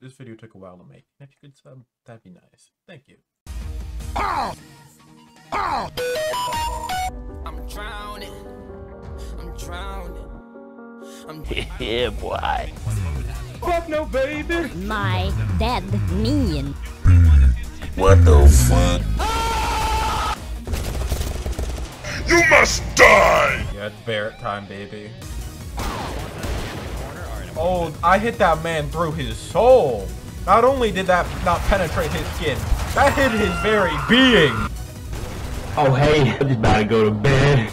This video took a while to make. If you could sub, that'd be nice. Thank you. I'm drowning. I'm drowning. I'm yeah, boy. Fuck no, baby! My dead mean. What the fuck? You must die! Yeah, it's Barrett time, baby. Oh, I hit that man through his soul. Not only did that not penetrate his skin, that hit his very being. Oh, hey, I'm just about to go to bed.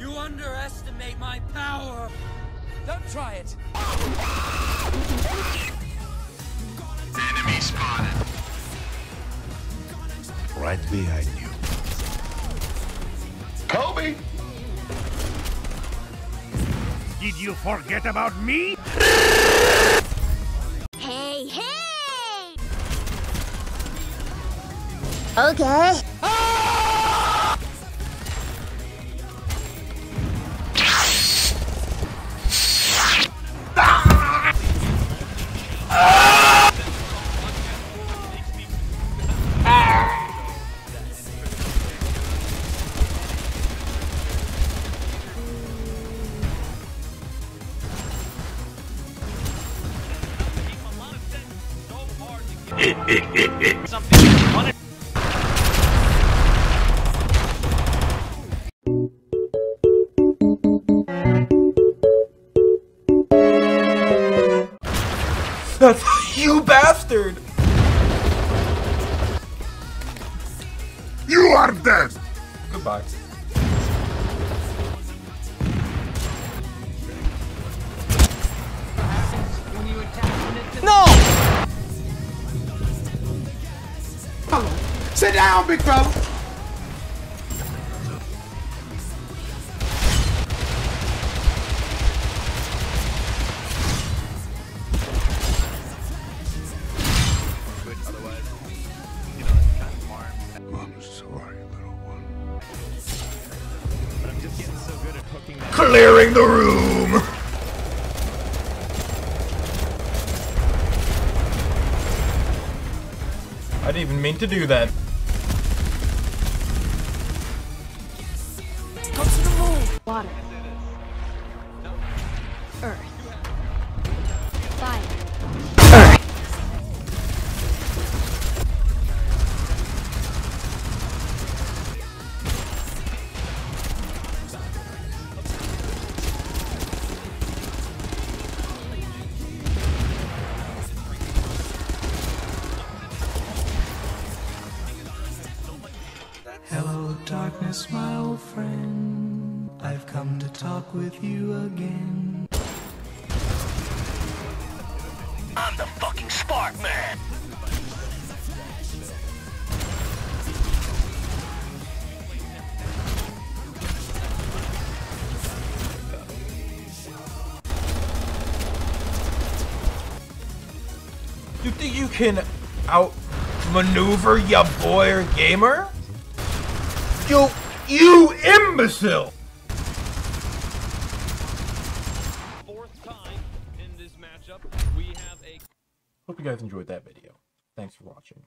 You underestimate my power. Don't try it. Enemy spotted. Right behind you. Kobe! Did you forget about me? Hey, hey! Okay. That's you bastard! You are dead! Goodbye. Sit down, big fella! I'm sorry, little one. Clearing the room! I didn't even mean to do that. Water. Earth. Fire. Hello, darkness, my old friend. I've come to talk with you again. I'm the fucking spark man! You think you can outmaneuver ya boy or gamer? You, you imbecile! Time in this matchup, we have a Hope you guys enjoyed that video. Thanks for watching.